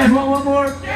Guys want one more?